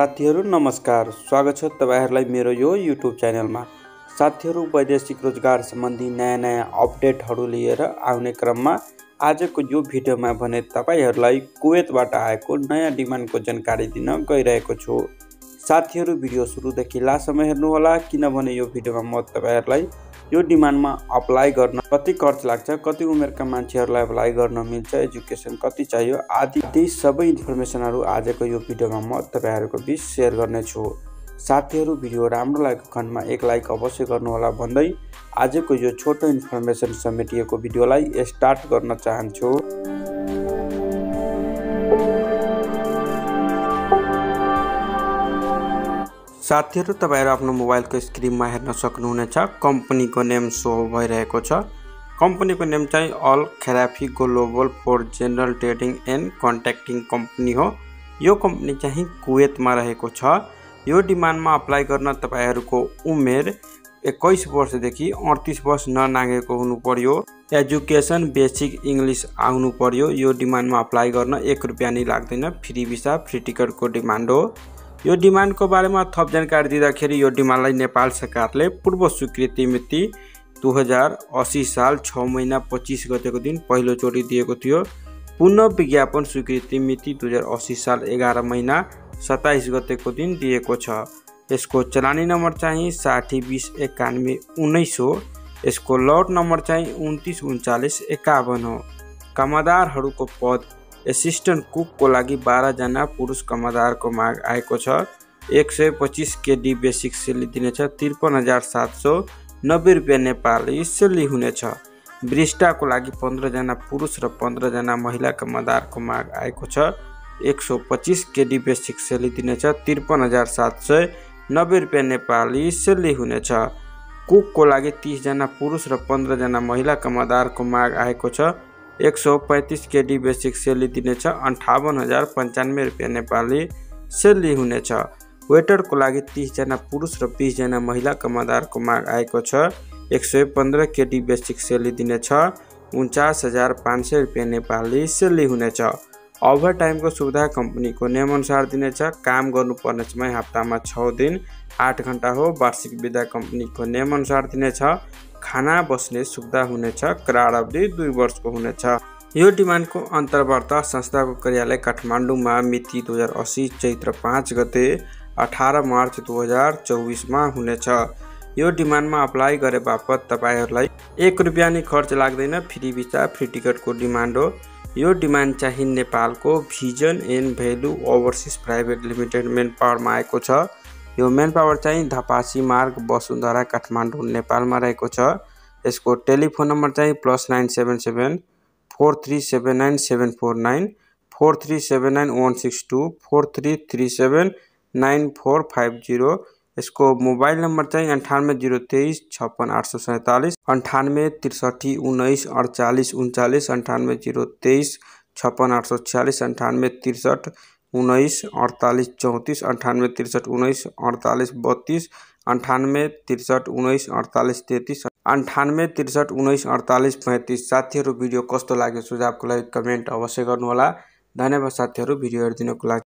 साथीहरू नमस्कार। स्वागत छ तपाईँहरूलाई मेरो यो युट्युब च्यानलमा। साथीहरू वैदेशिक रोजगार सम्बन्धी नयाँ नयाँ अपडेटहरू लिएर आउने क्रममा आजको यो भिडियोमा भने तपाईँहरूलाई कुवेतबाट आएको नयाँ डिमान्डको जानकारी दिन गइरहेको छु। साथीहरू भिडियो सुरुदेखि लास्टसम्म हेर्नुहोला किनभने यो भिडियोमा म तपाईँहरूलाई यो डिमान्डमा अप्लाई गर्न कति खर्च लाग्छ कति उमेरका मान्छेहरूलाई अप्लाई गर्न मिल्छ एजुकेसन कति चाहियो आदि ती सबै इन्फर्मेसनहरू आजको यो भिडियोमा म तपाईँहरूको बिच सेयर गर्नेछु। साथीहरू भिडियो राम्रो लागेको खण्डमा एक लाइक अवश्य गर्नुहोला। भन्दै आजको यो छोटो इन्फर्मेसन समेटिएको भिडियोलाई स्टार्ट गर्न चाहन्छु। साथीहरू तपाईँहरू आफ्नो मोबाइलको स्क्रिनमा हेर्न सक्नुहुनेछ। कम्पनीको नेम सो भइरहेको छ। कम्पनीको नेम चाहिँ Al Kharafi global for general trading and contracting company हो। यो कम्पनी चाहिँ कुवेतमा रहेको छ। यो डिमान्डमा अप्लाई गर्न तपाईँहरूको उमेर एक्काइस वर्षदेखि अडतिस वर्ष ननागेको हुनु पर्यो। एजुकेसन बेसिक इङ्ग्लिस आउनु पर्यो। यो डिमान्डमा अप्लाई गर्न एक रुपियाँ नै लाग्दैन। फ्री भिसा फ्री टिकटको डिमान्ड हो। यो डिमान्डको बारेमा थप जानकारी दिँदाखेरि यो डिमान्डलाई नेपाल सरकारले पूर्व स्वीकृति मिति दुई हजार असी साल छ महिना पच्चिस गतेको दिन पहिलोचोटि दिएको थियो। पुनः विज्ञापन स्वीकृति मिति दुई हजार असी साल एघार महिना सत्ताइस गतेको दिन दिएको छ। यसको चलानी नम्बर चाहिँ साठी बिस एकानब्बे उन्नाइस हो। यसको लट नम्बर चाहिँ उन्तिस उन्चालिस एकाउन्न हो। कामदारहरूको पद एसिस्टेन्ट कुकको लागि बाह्रजना पुरुष कमादारको माग आएको छ। एक सय पच्चिस केडी बेसिक सेली दिनेछ त्रिपन्न हजार सात सौ नब्बे रुपियाँ नेपाली सेली हुनेछ। ब्रिस्टाको लागि पन्ध्रजना पुरुष र पन्ध्रजना महिला कमादारको माग आएको छ। एक सौ पच्चिस केडी बेसिक सेली दिनेछ त्रिपन्न हजार सात सय नब्बे रुपियाँ नेपाली सेली हुनेछ। कुकको लागि तिसजना पुरुष र पन्ध्रजना महिला कमादारको माग आएको छ। एक सौ पैँतिस केडी बेसिक सेली दिनेछ अन्ठाउन्न हजार पन्चानब्बे रुपियाँ नेपाली सेली हुनेछ। वेटरको लागि तिसजना पुरुष र बिसजना महिला कमादारको माग आएको छ। एक सय पन्ध्र केडी बेसिक सेली दिनेछ उन्चास हजार पाँच सय रुपियाँ नेपाली सेली हुनेछ। ओभर टाइमको सुविधा कम्पनीको नियमअनुसार दिनेछ। काम गर्नुपर्ने समय हप्तामा छ दिन आठ घन्टा हो। वार्षिक विधा कम्पनीको नियमअनुसार दिनेछ। खाना बस्ने सुविधा हुनेछ करार अवधि दुई वर्षको हुनेछ। यो डिमान्डको अन्तर्वार्ता संस्थाको कार्यालय काठमाडौँमा मिति दुई हजार असी चैत्र पाँच गते अठार मार्च दुई हजार चौबिसमा हुनेछ। यो डिमान्डमा अप्लाई गरे बापत तपाईँहरूलाई एक रुपियाँ नै खर्च लाग्दैन फ्री भिसा फ्री टिकटको डिमान्ड हो। यो डिमान्ड चाहिँ नेपालको vision and value overseas private limited main पावरमा आएको छ। यो मेन पावर चाहिँ धपासी मार्ग वसुन्धरा काठमाडौँ, नेपालमा रहेको छ। यसको telephone number plus nine seven seven, four three seven nine seven four nine, four three seven nine one six two, four three three seven nine four five zero. यसको मोबाइल नम्बर चाहिँ अन्ठानब्बे zero तेइस, छप्पन, आठ सौ सैँतालिस, अन्ठानब्बे त्रिसठी उन्नाइस, अडचालिस, उन्चालिस, अन्ठानब्बे जिरो तेइस, छप्पन, आठ सौ छ्यालिस, अन्ठानब्बे त्रिसठ उन्नाइस अडतालिस चौतिस अन्ठानब्बे त्रिसठ उन्नाइस अडतालिस बत्तिस अन्ठानब्बे त्रिसठ उन्नाइस अडतालिस तेत्तिस अन्ठानब्बे त्रिसठ उन्नाइस अडतालिस पैँतिस। साथीहरू भिडियो कस्तो लाग्यो सुझावको लागि कमेन्ट अवश्य गर्नुहोला। धन्यवाद साथीहरू भिडियो हेरिदिनुको लागि।